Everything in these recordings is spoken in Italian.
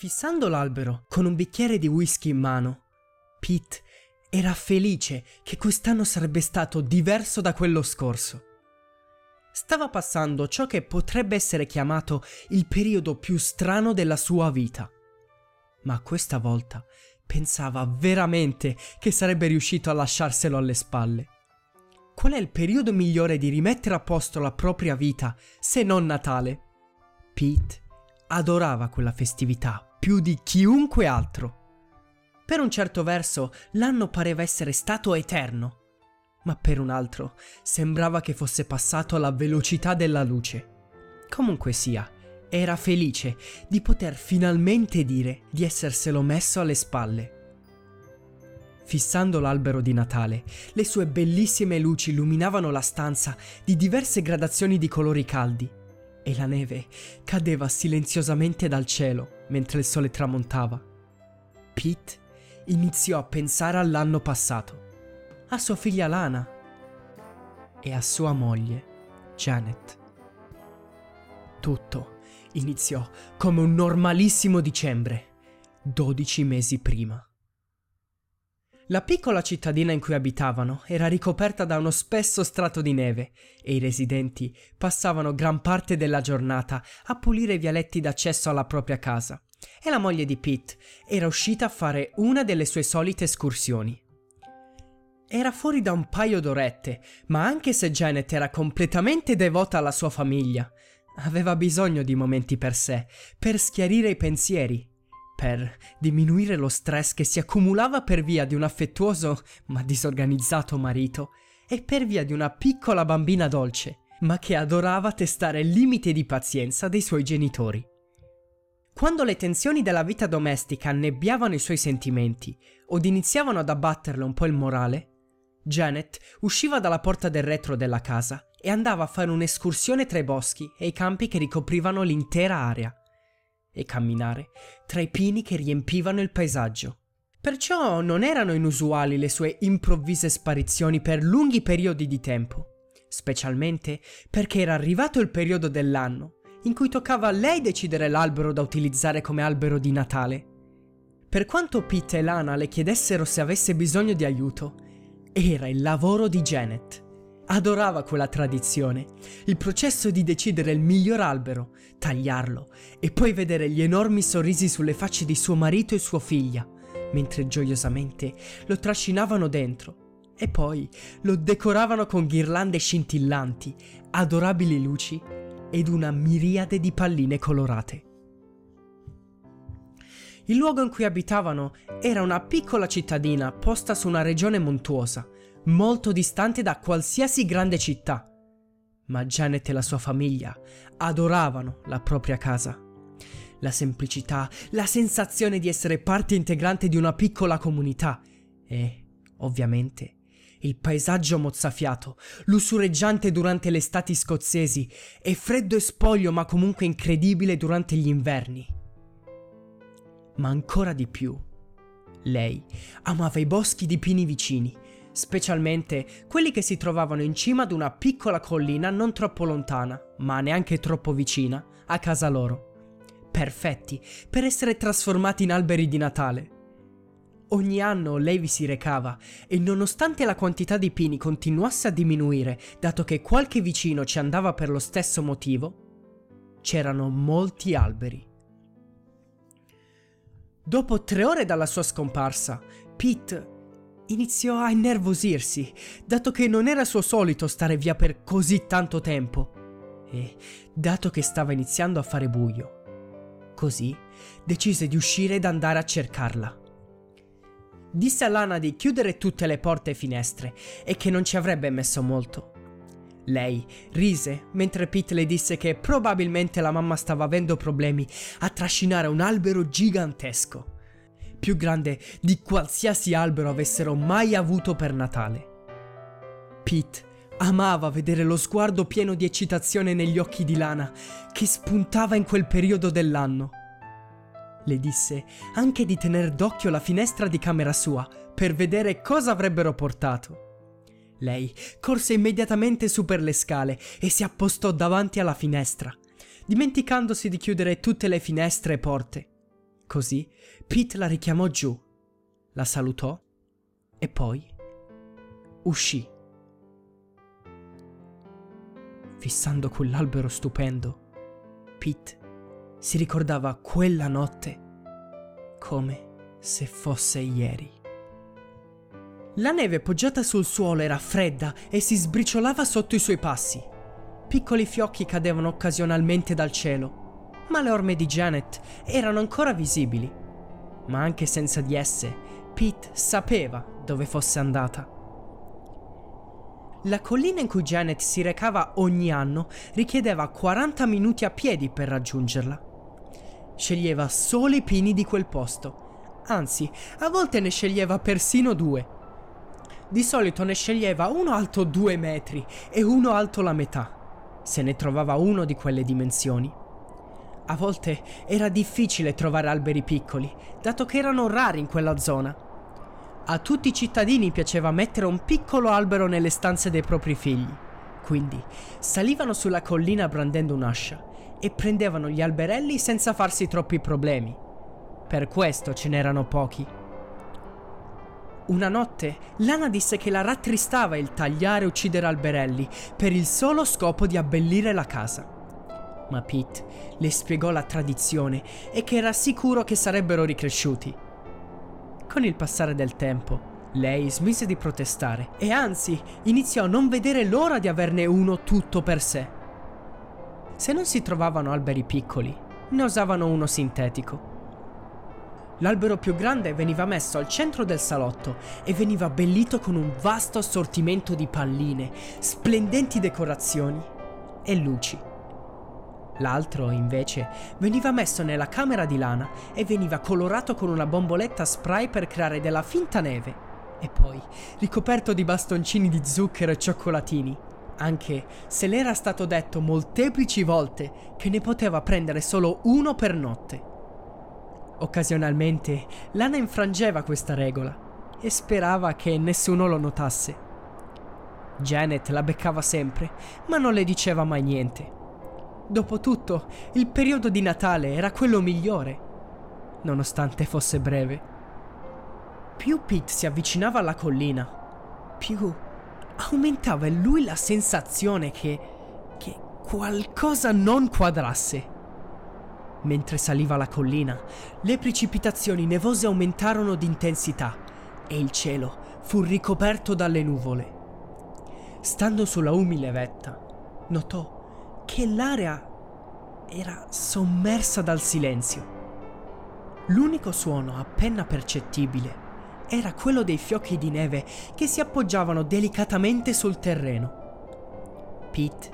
Fissando l'albero con un bicchiere di whisky in mano, Pete era felice che quest'anno sarebbe stato diverso da quello scorso. Stava passando ciò che potrebbe essere chiamato il periodo più strano della sua vita. Ma questa volta pensava veramente che sarebbe riuscito a lasciarselo alle spalle. Qual è il periodo migliore di rimettere a posto la propria vita se non Natale? Pete adorava quella festività più di chiunque altro. Per un certo verso l'anno pareva essere stato eterno, ma per un altro sembrava che fosse passato alla velocità della luce. Comunque sia, era felice di poter finalmente dire di esserselo messo alle spalle. Fissando l'albero di Natale, le sue bellissime luci illuminavano la stanza di diverse gradazioni di colori caldi e la neve cadeva silenziosamente dal cielo mentre il sole tramontava. Pete iniziò a pensare all'anno passato, a sua figlia Lana e a sua moglie Janet. Tutto iniziò come un normalissimo dicembre, 12 mesi prima. La piccola cittadina in cui abitavano era ricoperta da uno spesso strato di neve e i residenti passavano gran parte della giornata a pulire i vialetti d'accesso alla propria casa. E la moglie di Pete era uscita a fare una delle sue solite escursioni. Era fuori da un paio d'orette, ma anche se Janet era completamente devota alla sua famiglia, aveva bisogno di momenti per sé, per schiarire i pensieri per diminuire lo stress che si accumulava per via di un affettuoso ma disorganizzato marito e per via di una piccola bambina dolce, ma che adorava testare il limite di pazienza dei suoi genitori. Quando le tensioni della vita domestica annebbiavano i suoi sentimenti od iniziavano ad abbatterle un po' il morale, Janet usciva dalla porta del retro della casa e andava a fare un'escursione tra i boschi e i campi che ricoprivano l'intera area e camminare tra i pini che riempivano il paesaggio. Perciò non erano inusuali le sue improvvise sparizioni per lunghi periodi di tempo, specialmente perché era arrivato il periodo dell'anno in cui toccava a lei decidere l'albero da utilizzare come albero di Natale. Per quanto Pete e Lana le chiedessero se avesse bisogno di aiuto, era il lavoro di Janet. Adorava quella tradizione, il processo di decidere il miglior albero, tagliarlo e poi vedere gli enormi sorrisi sulle facce di suo marito e sua figlia, mentre gioiosamente lo trascinavano dentro e poi lo decoravano con ghirlande scintillanti, adorabili luci ed una miriade di palline colorate. Il luogo in cui abitavano era una piccola cittadina posta su una regione montuosa, molto distante da qualsiasi grande città. Ma Janet e la sua famiglia adoravano la propria casa. La semplicità, la sensazione di essere parte integrante di una piccola comunità e, ovviamente, il paesaggio mozzafiato, lussureggiante durante le estati scozzesi e freddo e spoglio ma comunque incredibile durante gli inverni. Ma ancora di più, lei amava i boschi di pini vicini specialmente quelli che si trovavano in cima ad una piccola collina non troppo lontana, ma neanche troppo vicina, a casa loro. Perfetti per essere trasformati in alberi di Natale. Ogni anno lei vi si recava e nonostante la quantità di pini continuasse a diminuire, dato che qualche vicino ci andava per lo stesso motivo, c'erano molti alberi. Dopo tre ore dalla sua scomparsa, Pete iniziò a innervosirsi, dato che non era suo solito stare via per così tanto tempo e dato che stava iniziando a fare buio. Così decise di uscire ed andare a cercarla. Disse a Lana di chiudere tutte le porte e finestre e che non ci avrebbe messo molto. Lei rise mentre Pete le disse che probabilmente la mamma stava avendo problemi a trascinare un albero gigantesco più grande di qualsiasi albero avessero mai avuto per Natale. Pete amava vedere lo sguardo pieno di eccitazione negli occhi di Lana che spuntava in quel periodo dell'anno. Le disse anche di tener d'occhio la finestra di camera sua per vedere cosa avrebbero portato. Lei corse immediatamente su per le scale e si appostò davanti alla finestra, dimenticandosi di chiudere tutte le finestre e porte. Così Pete la richiamò giù, la salutò e poi uscì. Fissando quell'albero stupendo, Pete si ricordava quella notte come se fosse ieri. La neve poggiata sul suolo era fredda e si sbriciolava sotto i suoi passi. Piccoli fiocchi cadevano occasionalmente dal cielo ma le orme di Janet erano ancora visibili. Ma anche senza di esse, Pete sapeva dove fosse andata. La collina in cui Janet si recava ogni anno richiedeva 40 minuti a piedi per raggiungerla. Sceglieva solo i pini di quel posto, anzi, a volte ne sceglieva persino due. Di solito ne sceglieva uno alto due metri e uno alto la metà, se ne trovava uno di quelle dimensioni. A volte era difficile trovare alberi piccoli, dato che erano rari in quella zona. A tutti i cittadini piaceva mettere un piccolo albero nelle stanze dei propri figli. Quindi salivano sulla collina brandendo un'ascia e prendevano gli alberelli senza farsi troppi problemi. Per questo ce n'erano pochi. Una notte Lana disse che la rattristava il tagliare e uccidere alberelli per il solo scopo di abbellire la casa ma Pete le spiegò la tradizione e che era sicuro che sarebbero ricresciuti. Con il passare del tempo, lei smise di protestare e anzi iniziò a non vedere l'ora di averne uno tutto per sé. Se non si trovavano alberi piccoli, ne usavano uno sintetico. L'albero più grande veniva messo al centro del salotto e veniva abbellito con un vasto assortimento di palline, splendenti decorazioni e luci. L'altro, invece, veniva messo nella camera di lana e veniva colorato con una bomboletta spray per creare della finta neve. E poi ricoperto di bastoncini di zucchero e cioccolatini. Anche se le era stato detto molteplici volte che ne poteva prendere solo uno per notte. Occasionalmente Lana infrangeva questa regola e sperava che nessuno lo notasse. Janet la beccava sempre, ma non le diceva mai niente. Dopotutto, il periodo di Natale era quello migliore, nonostante fosse breve. Più Pete si avvicinava alla collina, più aumentava in lui la sensazione che, che qualcosa non quadrasse. Mentre saliva la collina, le precipitazioni nevose aumentarono di intensità e il cielo fu ricoperto dalle nuvole. Stando sulla umile vetta, notò che l'area era sommersa dal silenzio. L'unico suono appena percettibile era quello dei fiocchi di neve che si appoggiavano delicatamente sul terreno. Pete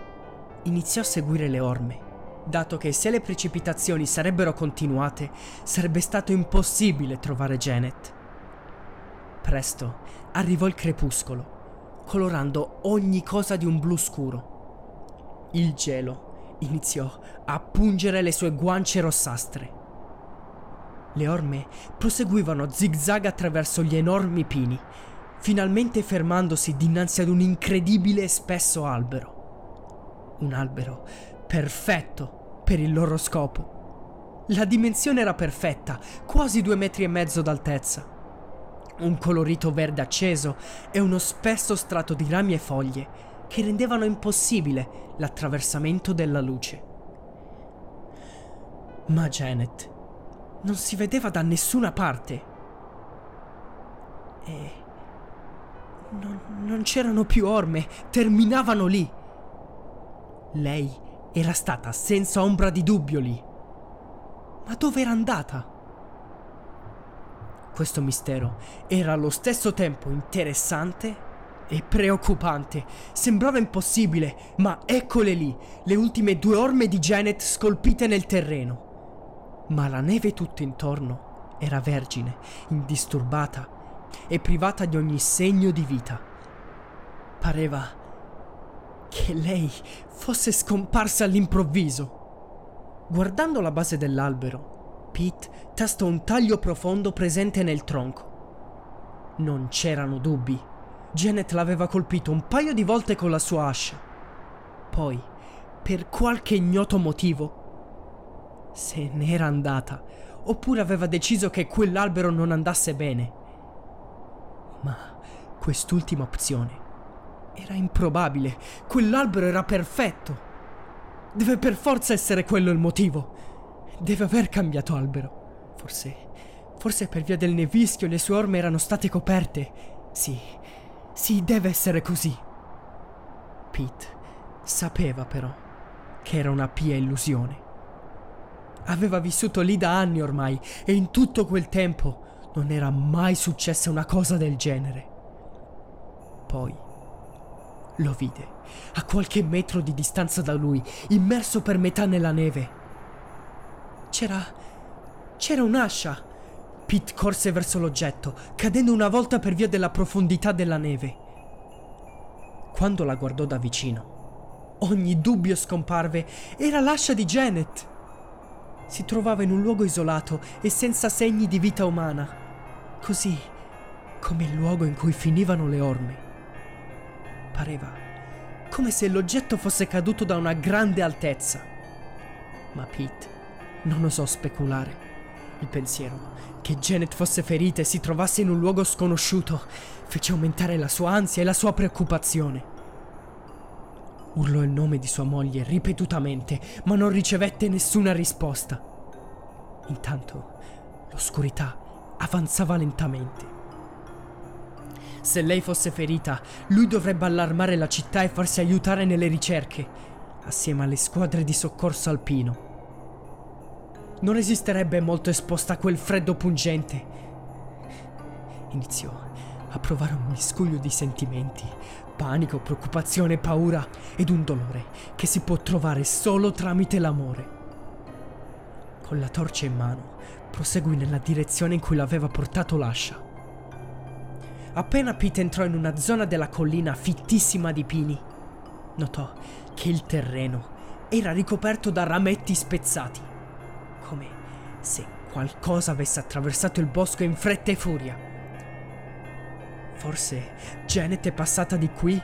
iniziò a seguire le orme, dato che se le precipitazioni sarebbero continuate, sarebbe stato impossibile trovare Janet. Presto arrivò il crepuscolo, colorando ogni cosa di un blu scuro. Il gelo iniziò a pungere le sue guance rossastre. Le orme proseguivano zigzag attraverso gli enormi pini, finalmente fermandosi dinanzi ad un incredibile e spesso albero. Un albero perfetto per il loro scopo. La dimensione era perfetta, quasi due metri e mezzo d'altezza. Un colorito verde acceso e uno spesso strato di rami e foglie che rendevano impossibile l'attraversamento della luce. Ma Janet non si vedeva da nessuna parte. E non, non c'erano più orme, terminavano lì. Lei era stata senza ombra di dubbio lì. Ma dove era andata? Questo mistero era allo stesso tempo interessante e preoccupante. Sembrava impossibile, ma eccole lì, le ultime due orme di Janet scolpite nel terreno. Ma la neve tutto intorno era vergine, indisturbata e privata di ogni segno di vita. Pareva che lei fosse scomparsa all'improvviso. Guardando la base dell'albero, Pete tastò un taglio profondo presente nel tronco. Non c'erano dubbi. Janet l'aveva colpito un paio di volte con la sua ascia. Poi, per qualche ignoto motivo, se n'era andata, oppure aveva deciso che quell'albero non andasse bene. Ma quest'ultima opzione era improbabile. Quell'albero era perfetto. Deve per forza essere quello il motivo. Deve aver cambiato albero. Forse. Forse per via del nevischio le sue orme erano state coperte. Sì. Sì, deve essere così. Pete sapeva però che era una pia illusione. Aveva vissuto lì da anni ormai e in tutto quel tempo non era mai successa una cosa del genere. Poi lo vide, a qualche metro di distanza da lui, immerso per metà nella neve. C'era. c'era un'ascia. Pete corse verso l'oggetto, cadendo una volta per via della profondità della neve. Quando la guardò da vicino, ogni dubbio scomparve. Era l'ascia di Janet. Si trovava in un luogo isolato e senza segni di vita umana, così come il luogo in cui finivano le orme. Pareva come se l'oggetto fosse caduto da una grande altezza. Ma Pete non osò speculare. Il pensiero che Janet fosse ferita e si trovasse in un luogo sconosciuto fece aumentare la sua ansia e la sua preoccupazione. Urlò il nome di sua moglie ripetutamente, ma non ricevette nessuna risposta. Intanto l'oscurità avanzava lentamente. Se lei fosse ferita, lui dovrebbe allarmare la città e farsi aiutare nelle ricerche, assieme alle squadre di soccorso alpino. Non resisterebbe molto esposta a quel freddo pungente. Iniziò a provare un miscuglio di sentimenti, panico, preoccupazione, paura ed un dolore che si può trovare solo tramite l'amore. Con la torcia in mano, proseguì nella direzione in cui l'aveva portato l'ascia. Appena Pete entrò in una zona della collina fittissima di pini, notò che il terreno era ricoperto da rametti spezzati, se qualcosa avesse attraversato il bosco in fretta e furia. Forse Janet è passata di qui?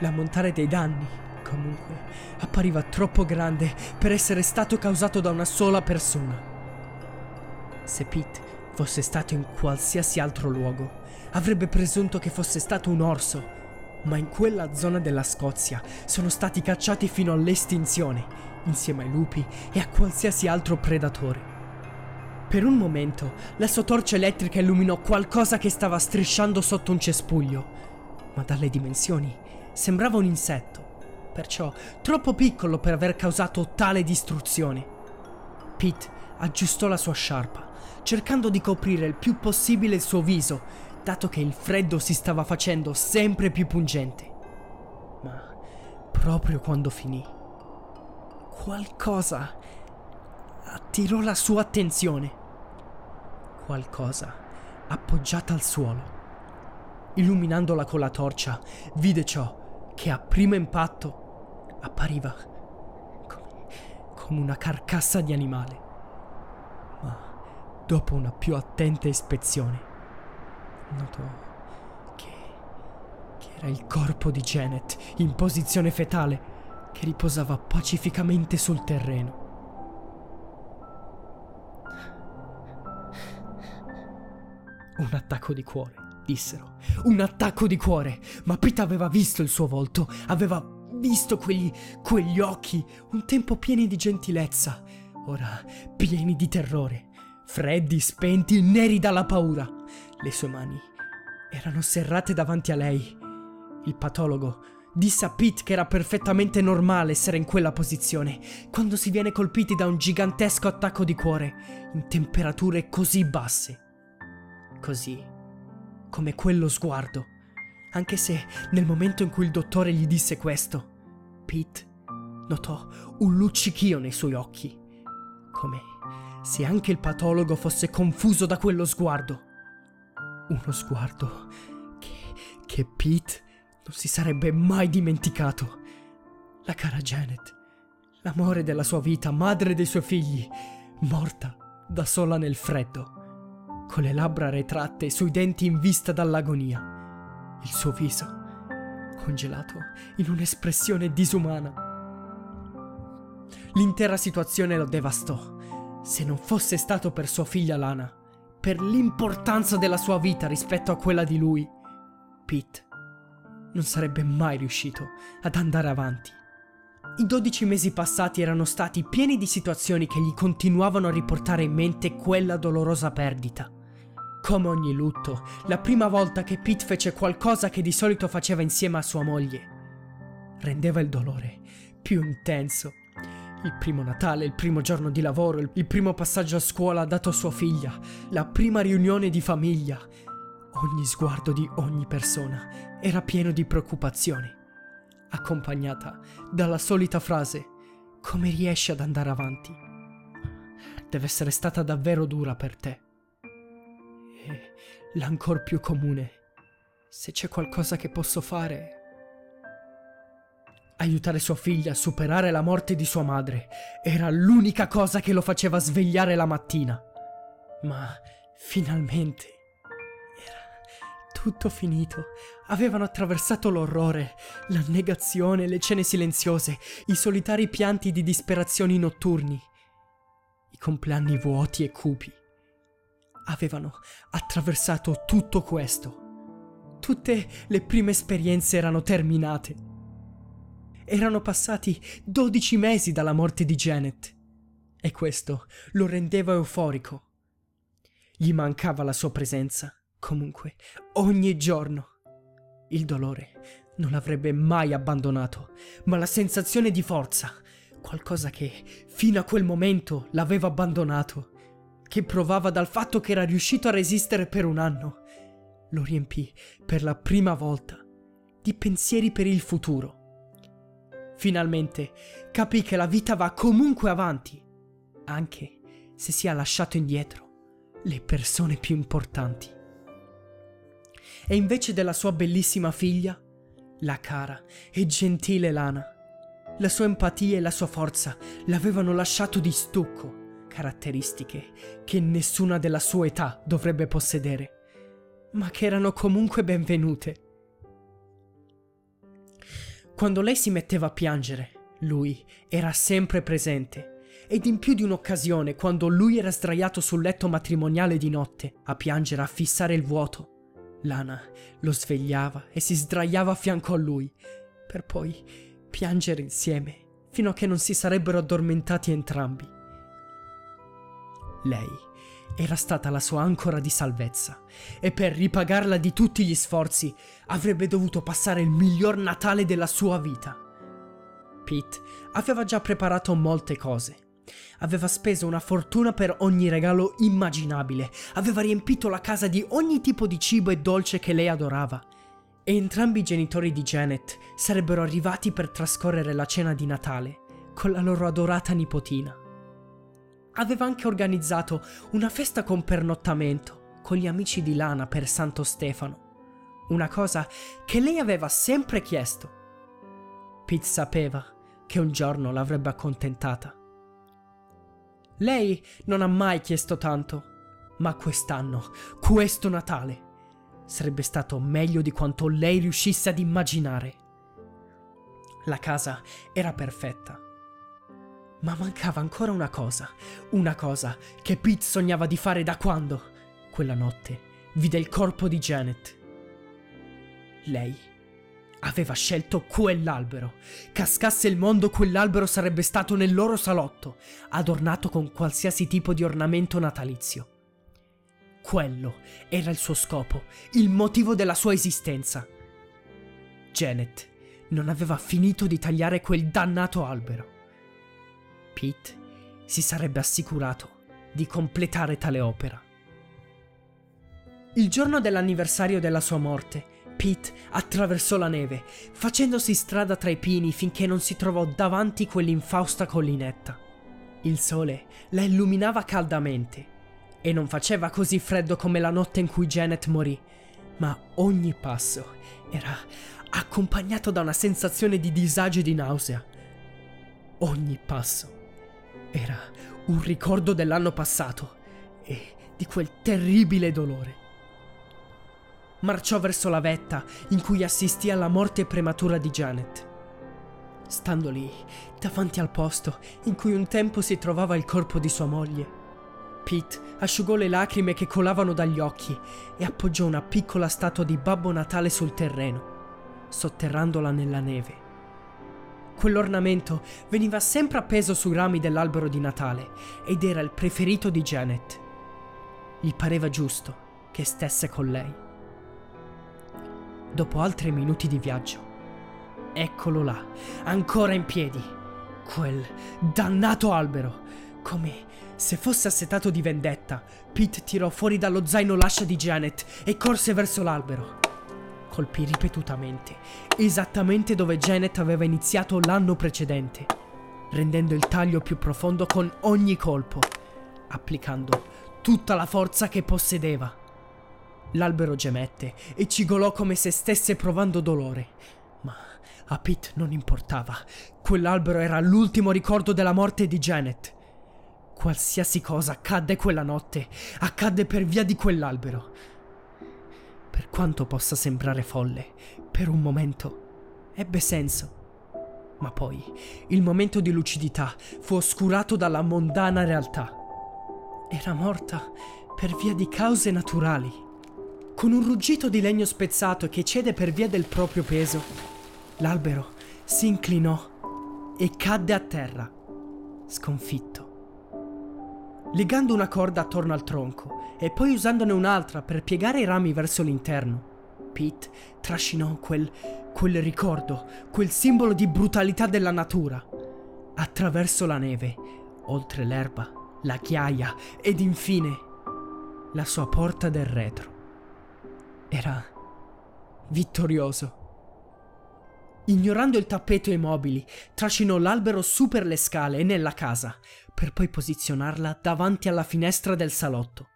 L'ammontare dei danni, comunque, appariva troppo grande per essere stato causato da una sola persona. Se Pete fosse stato in qualsiasi altro luogo, avrebbe presunto che fosse stato un orso, ma in quella zona della Scozia sono stati cacciati fino all'estinzione, insieme ai lupi e a qualsiasi altro predatore. Per un momento la sua torcia elettrica illuminò qualcosa che stava strisciando sotto un cespuglio, ma dalle dimensioni sembrava un insetto, perciò troppo piccolo per aver causato tale distruzione. Pete aggiustò la sua sciarpa, cercando di coprire il più possibile il suo viso dato che il freddo si stava facendo sempre più pungente. Ma proprio quando finì, qualcosa attirò la sua attenzione. Qualcosa appoggiata al suolo. Illuminandola con la torcia, vide ciò che a primo impatto appariva come, una carcassa di animale. Ma dopo una più attenta ispezione, notò che, che era il corpo di Janet in posizione fetale che riposava pacificamente sul terreno. Un attacco di cuore, dissero. Un attacco di cuore. Ma Pete aveva visto il suo volto, aveva visto quegli, quegli occhi, un tempo pieni di gentilezza, ora pieni di terrore, freddi, spenti, neri dalla paura. Le sue mani erano serrate davanti a lei. Il patologo disse a Pete che era perfettamente normale essere in quella posizione quando si viene colpiti da un gigantesco attacco di cuore in temperature così basse. Così come quello sguardo. Anche se nel momento in cui il dottore gli disse questo, Pete notò un luccichio nei suoi occhi, come se anche il patologo fosse confuso da quello sguardo uno sguardo che, che Pete non si sarebbe mai dimenticato. La cara Janet, l'amore della sua vita, madre dei suoi figli, morta da sola nel freddo, con le labbra retratte e i suoi denti in vista dall'agonia, il suo viso congelato in un'espressione disumana. L'intera situazione lo devastò. Se non fosse stato per sua figlia Lana, per l'importanza della sua vita rispetto a quella di lui, Pete non sarebbe mai riuscito ad andare avanti. I dodici mesi passati erano stati pieni di situazioni che gli continuavano a riportare in mente quella dolorosa perdita. Come ogni lutto, la prima volta che Pete fece qualcosa che di solito faceva insieme a sua moglie, rendeva il dolore più intenso il primo Natale, il primo giorno di lavoro, il primo passaggio a scuola dato a sua figlia, la prima riunione di famiglia. Ogni sguardo di ogni persona era pieno di preoccupazioni, accompagnata dalla solita frase come riesci ad andare avanti? Deve essere stata davvero dura per te. E l'ancor più comune, se c'è qualcosa che posso fare, Aiutare sua figlia a superare la morte di sua madre era l'unica cosa che lo faceva svegliare la mattina. Ma finalmente era tutto finito. Avevano attraversato l'orrore, la negazione, le cene silenziose, i solitari pianti di disperazioni notturni, i compleanni vuoti e cupi. Avevano attraversato tutto questo. Tutte le prime esperienze erano terminate. Erano passati 12 mesi dalla morte di Janet e questo lo rendeva euforico. Gli mancava la sua presenza, comunque, ogni giorno. Il dolore non l'avrebbe mai abbandonato, ma la sensazione di forza, qualcosa che fino a quel momento l'aveva abbandonato, che provava dal fatto che era riuscito a resistere per un anno, lo riempì per la prima volta di pensieri per il futuro. Finalmente capì che la vita va comunque avanti, anche se si è lasciato indietro le persone più importanti. E invece della sua bellissima figlia, la cara e gentile Lana, la sua empatia e la sua forza l'avevano lasciato di stucco, caratteristiche che nessuna della sua età dovrebbe possedere, ma che erano comunque benvenute. Quando lei si metteva a piangere, lui era sempre presente. Ed in più di un'occasione, quando lui era sdraiato sul letto matrimoniale di notte, a piangere, a fissare il vuoto, Lana lo svegliava e si sdraiava a fianco a lui, per poi piangere insieme, fino a che non si sarebbero addormentati entrambi. Lei era stata la sua ancora di salvezza e per ripagarla di tutti gli sforzi avrebbe dovuto passare il miglior Natale della sua vita. Pete aveva già preparato molte cose. Aveva speso una fortuna per ogni regalo immaginabile, aveva riempito la casa di ogni tipo di cibo e dolce che lei adorava. E entrambi i genitori di Janet sarebbero arrivati per trascorrere la cena di Natale con la loro adorata nipotina aveva anche organizzato una festa con pernottamento con gli amici di Lana per Santo Stefano. Una cosa che lei aveva sempre chiesto. Pete sapeva che un giorno l'avrebbe accontentata. Lei non ha mai chiesto tanto, ma quest'anno, questo Natale, sarebbe stato meglio di quanto lei riuscisse ad immaginare. La casa era perfetta ma mancava ancora una cosa, una cosa che Pete sognava di fare da quando, quella notte, vide il corpo di Janet. Lei aveva scelto quell'albero. Cascasse il mondo, quell'albero sarebbe stato nel loro salotto, adornato con qualsiasi tipo di ornamento natalizio. Quello era il suo scopo, il motivo della sua esistenza. Janet non aveva finito di tagliare quel dannato albero. Pete si sarebbe assicurato di completare tale opera. Il giorno dell'anniversario della sua morte, Pete attraversò la neve, facendosi strada tra i pini finché non si trovò davanti quell'infausta collinetta. Il sole la illuminava caldamente e non faceva così freddo come la notte in cui Janet morì, ma ogni passo era accompagnato da una sensazione di disagio e di nausea. Ogni passo era un ricordo dell'anno passato e di quel terribile dolore. Marciò verso la vetta in cui assistì alla morte prematura di Janet. stando lì, davanti al posto in cui un tempo si trovava il corpo di sua moglie. Pete asciugò le lacrime che colavano dagli occhi e appoggiò una piccola statua di Babbo Natale sul terreno, sotterrandola nella neve. Quell'ornamento veniva sempre appeso sui rami dell'albero di Natale ed era il preferito di Janet. Gli pareva giusto che stesse con lei. Dopo altri minuti di viaggio, eccolo là, ancora in piedi, quel dannato albero, come se fosse assetato di vendetta. Pete tirò fuori dallo zaino l'ascia di Janet e corse verso l'albero. Colpì ripetutamente, esattamente dove Janet aveva iniziato l'anno precedente, rendendo il taglio più profondo con ogni colpo, applicando tutta la forza che possedeva. L'albero gemette e cigolò come se stesse provando dolore. Ma a Pete non importava. Quell'albero era l'ultimo ricordo della morte di Janet. Qualsiasi cosa accadde quella notte, accadde per via di quell'albero. Per quanto possa sembrare folle, per un momento ebbe senso. Ma poi il momento di lucidità fu oscurato dalla mondana realtà. Era morta per via di cause naturali. Con un ruggito di legno spezzato che cede per via del proprio peso, l'albero si inclinò e cadde a terra, sconfitto. Legando una corda attorno al tronco e poi usandone un'altra per piegare i rami verso l'interno, Pete trascinò quel, quel ricordo, quel simbolo di brutalità della natura, attraverso la neve, oltre l'erba, la chiaia ed infine la sua porta del retro. Era vittorioso. Ignorando il tappeto e i mobili, trascinò l'albero su per le scale e nella casa, per poi posizionarla davanti alla finestra del salotto,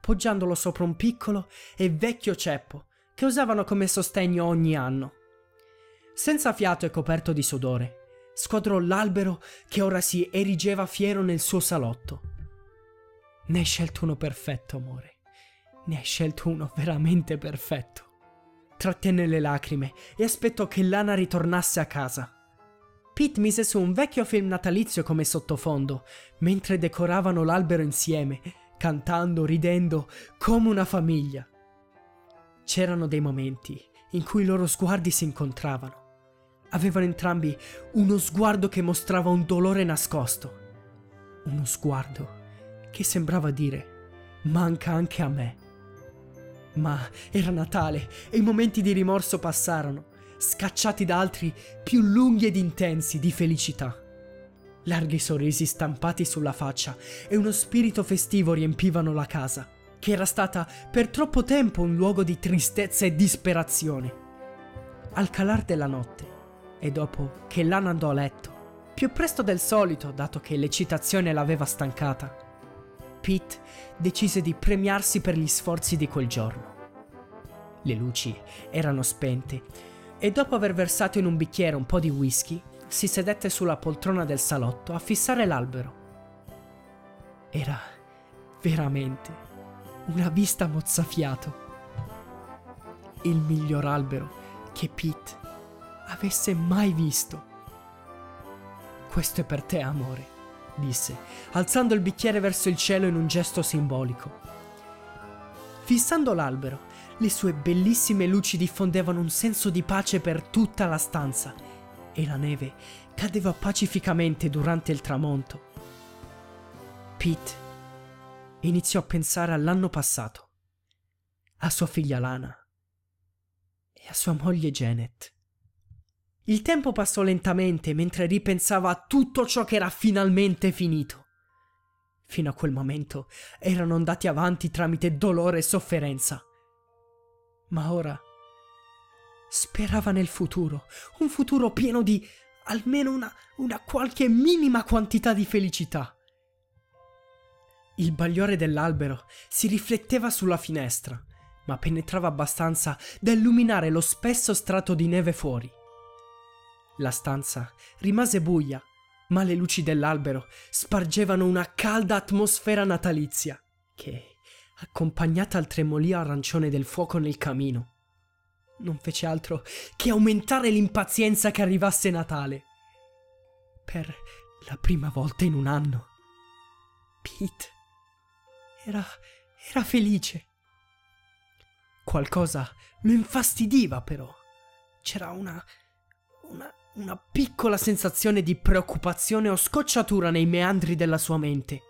poggiandolo sopra un piccolo e vecchio ceppo che usavano come sostegno ogni anno. Senza fiato e coperto di sudore, squadrò l'albero che ora si erigeva fiero nel suo salotto. Ne hai scelto uno perfetto, amore. Ne hai scelto uno veramente perfetto. Trattenne le lacrime e aspettò che Lana ritornasse a casa. Pete mise su un vecchio film natalizio come sottofondo, mentre decoravano l'albero insieme, cantando, ridendo, come una famiglia. C'erano dei momenti in cui i loro sguardi si incontravano. Avevano entrambi uno sguardo che mostrava un dolore nascosto. Uno sguardo che sembrava dire manca anche a me. Ma era Natale e i momenti di rimorso passarono, scacciati da altri più lunghi ed intensi di felicità. Larghi sorrisi stampati sulla faccia e uno spirito festivo riempivano la casa, che era stata per troppo tempo un luogo di tristezza e disperazione. Al calar della notte, e dopo che Lana andò a letto, più presto del solito, dato che l'eccitazione l'aveva stancata, Pete decise di premiarsi per gli sforzi di quel giorno. Le luci erano spente e dopo aver versato in un bicchiere un po' di whisky, si sedette sulla poltrona del salotto a fissare l'albero. Era veramente una vista mozzafiato. Il miglior albero che Pete avesse mai visto. Questo è per te, amore disse, alzando il bicchiere verso il cielo in un gesto simbolico. Fissando l'albero, le sue bellissime luci diffondevano un senso di pace per tutta la stanza e la neve cadeva pacificamente durante il tramonto. Pete iniziò a pensare all'anno passato, a sua figlia Lana e a sua moglie Janet. Il tempo passò lentamente mentre ripensava a tutto ciò che era finalmente finito. Fino a quel momento erano andati avanti tramite dolore e sofferenza. Ma ora sperava nel futuro, un futuro pieno di almeno una, una qualche minima quantità di felicità. Il bagliore dell'albero si rifletteva sulla finestra, ma penetrava abbastanza da illuminare lo spesso strato di neve fuori. La stanza rimase buia, ma le luci dell'albero spargevano una calda atmosfera natalizia che, accompagnata al tremolio arancione del fuoco nel camino, non fece altro che aumentare l'impazienza che arrivasse Natale Per la prima volta in un anno. Pete era, era felice. Qualcosa lo infastidiva però. C'era una, una, una piccola sensazione di preoccupazione o scocciatura nei meandri della sua mente.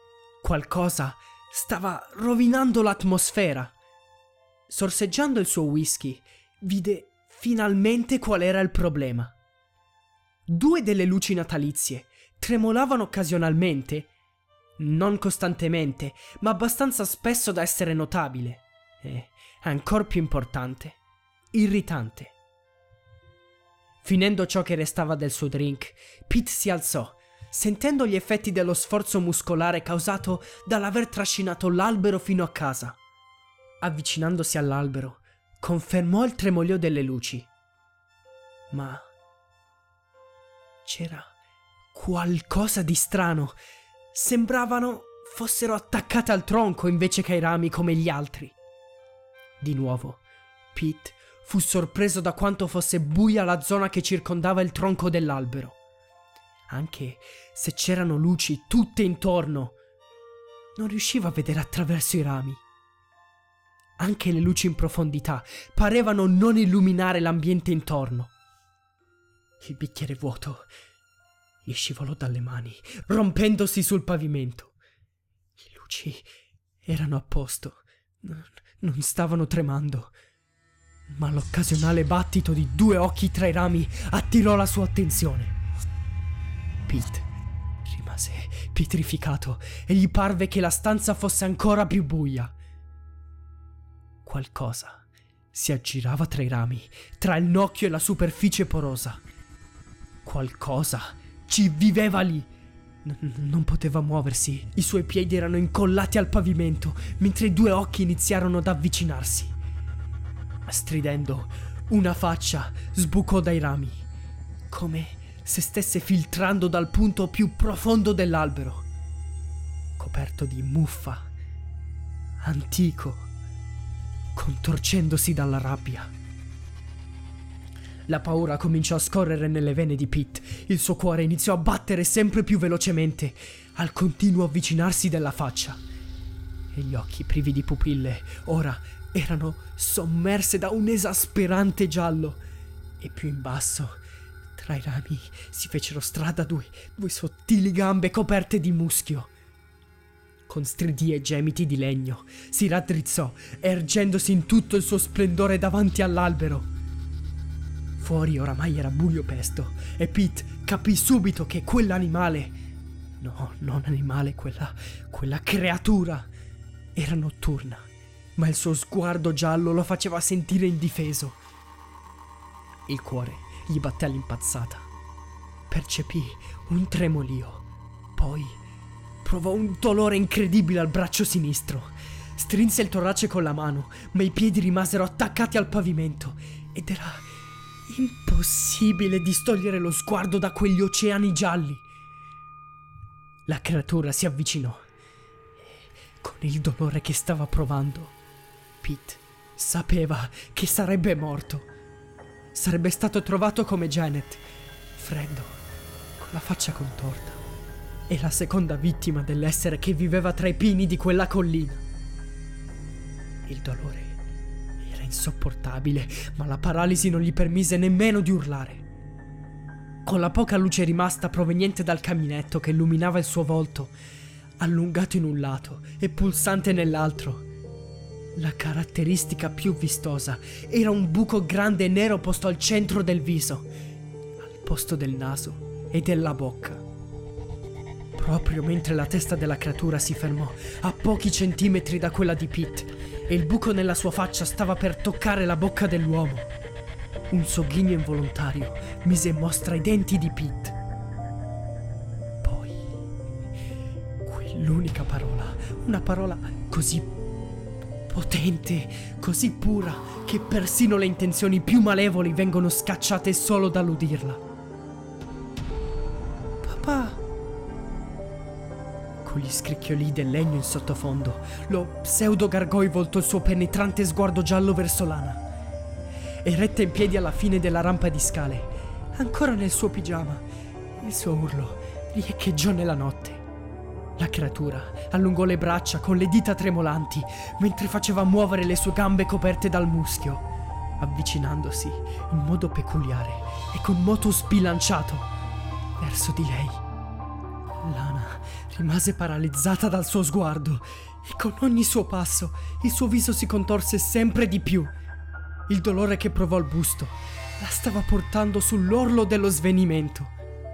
Qualcosa stava rovinando l'atmosfera. Sorseggiando il suo whisky, vide finalmente qual era il problema. Due delle luci natalizie tremolavano occasionalmente, non costantemente, ma abbastanza spesso da essere notabile. E, ancora più importante, irritante. Finendo ciò che restava del suo drink, Pete si alzò, sentendo gli effetti dello sforzo muscolare causato dall'aver trascinato l'albero fino a casa. Avvicinandosi all'albero, confermò il tremolio delle luci. Ma c'era qualcosa di strano. Sembravano fossero attaccate al tronco invece che ai rami come gli altri. Di nuovo, Pete fu sorpreso da quanto fosse buia la zona che circondava il tronco dell'albero. Anche se c'erano luci tutte intorno, non riusciva a vedere attraverso i rami. Anche le luci in profondità parevano non illuminare l'ambiente intorno. Il bicchiere vuoto gli scivolò dalle mani, rompendosi sul pavimento. Le luci erano a posto, non, stavano tremando. Ma l'occasionale battito di due occhi tra i rami attirò la sua attenzione. Pete rimase pietrificato e gli parve che la stanza fosse ancora più buia. Qualcosa si aggirava tra i rami, tra il nocchio e la superficie porosa. Qualcosa ci viveva lì. Non poteva muoversi, i suoi piedi erano incollati al pavimento, mentre i due occhi iniziarono ad avvicinarsi. Stridendo, una faccia sbucò dai rami, come se stesse filtrando dal punto più profondo dell'albero, coperto di muffa, antico, contorcendosi dalla rabbia. La paura cominciò a scorrere nelle vene di Pete. Il suo cuore iniziò a battere sempre più velocemente al continuo avvicinarsi della faccia. E gli occhi privi di pupille ora erano sommerse da un esasperante giallo. E più in basso, tra i rami, si fecero strada due, due sottili gambe coperte di muschio. Con stridii e gemiti di legno, si raddrizzò, ergendosi in tutto il suo splendore davanti all'albero. Fuori oramai era buio pesto e Pete capì subito che quell'animale, no, non animale, quella, quella creatura, era notturna, ma il suo sguardo giallo lo faceva sentire indifeso. Il cuore gli batté all'impazzata. Percepì un tremolio, poi provò un dolore incredibile al braccio sinistro. Strinse il torace con la mano, ma i piedi rimasero attaccati al pavimento ed era Impossibile distogliere lo sguardo da quegli oceani gialli. La creatura si avvicinò. Con il dolore che stava provando, Pete sapeva che sarebbe morto. Sarebbe stato trovato come Janet, freddo, con la faccia contorta. E la seconda vittima dell'essere che viveva tra i pini di quella collina. Il dolore insopportabile, ma la paralisi non gli permise nemmeno di urlare. Con la poca luce rimasta proveniente dal caminetto che illuminava il suo volto, allungato in un lato e pulsante nell'altro, la caratteristica più vistosa era un buco grande e nero posto al centro del viso, al posto del naso e della bocca. Proprio mentre la testa della creatura si fermò a pochi centimetri da quella di Pete, e il buco nella sua faccia stava per toccare la bocca dell'uomo. Un sogghigno involontario mise in mostra i denti di Pete. Poi, quell'unica parola, una parola così potente, così pura, che persino le intenzioni più malevoli vengono scacciate solo dall'udirla. Papà! con gli scricchioli del legno in sottofondo, lo pseudo gargoi voltò il suo penetrante sguardo giallo verso Lana. Eretta in piedi alla fine della rampa di scale, ancora nel suo pigiama, Il suo urlo riecheggiò nella notte. La creatura allungò le braccia con le dita tremolanti mentre faceva muovere le sue gambe coperte dal muschio, avvicinandosi in modo peculiare e con moto sbilanciato verso di lei. Lana rimase paralizzata dal suo sguardo e con ogni suo passo il suo viso si contorse sempre di più. Il dolore che provò al busto la stava portando sull'orlo dello svenimento.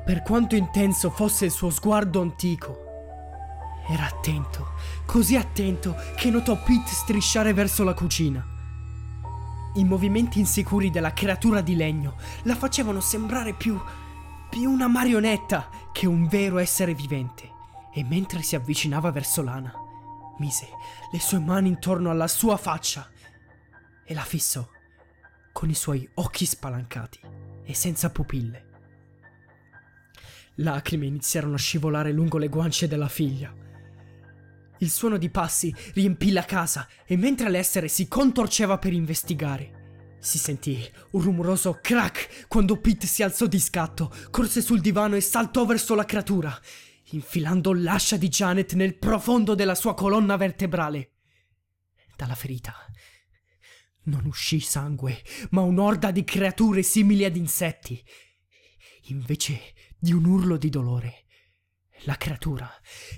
Per quanto intenso fosse il suo sguardo antico, era attento, così attento che notò Pete strisciare verso la cucina. I movimenti insicuri della creatura di legno la facevano sembrare più. più una marionetta che un vero essere vivente. E mentre si avvicinava verso Lana, mise le sue mani intorno alla sua faccia e la fissò con i suoi occhi spalancati e senza pupille. Lacrime iniziarono a scivolare lungo le guance della figlia il suono di passi riempì la casa e mentre l'essere si contorceva per investigare, si sentì un rumoroso crack quando Pete si alzò di scatto, corse sul divano e saltò verso la creatura, infilando l'ascia di Janet nel profondo della sua colonna vertebrale. Dalla ferita non uscì sangue, ma un'orda di creature simili ad insetti. Invece di un urlo di dolore, la creatura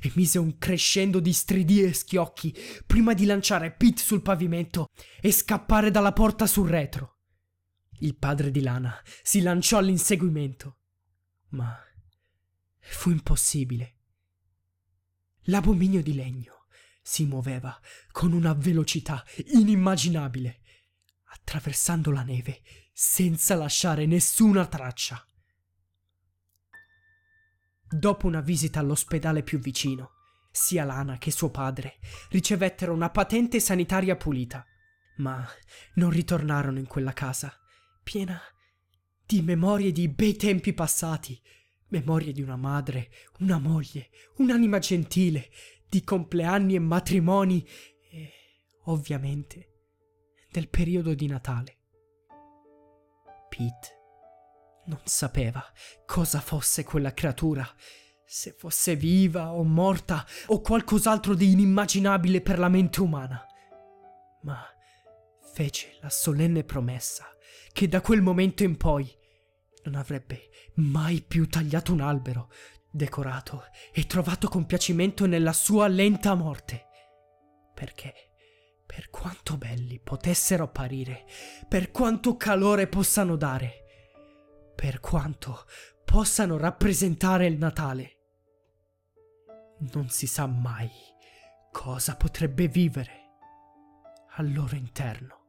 emise un crescendo di stridie e schiocchi prima di lanciare Pete sul pavimento e scappare dalla porta sul retro. Il padre di Lana si lanciò all'inseguimento, ma fu impossibile. L'abominio di legno si muoveva con una velocità inimmaginabile, attraversando la neve senza lasciare nessuna traccia. Dopo una visita all'ospedale più vicino, sia Lana che suo padre ricevettero una patente sanitaria pulita, ma non ritornarono in quella casa, piena di memorie di bei tempi passati, memorie di una madre, una moglie, un'anima gentile, di compleanni e matrimoni e, ovviamente, del periodo di Natale. Pete non sapeva cosa fosse quella creatura, se fosse viva o morta o qualcos'altro di inimmaginabile per la mente umana. Ma fece la solenne promessa che da quel momento in poi non avrebbe mai più tagliato un albero, decorato e trovato compiacimento nella sua lenta morte. Perché, per quanto belli potessero apparire, per quanto calore possano dare, per quanto possano rappresentare il Natale. Non si sa mai cosa potrebbe vivere al loro interno.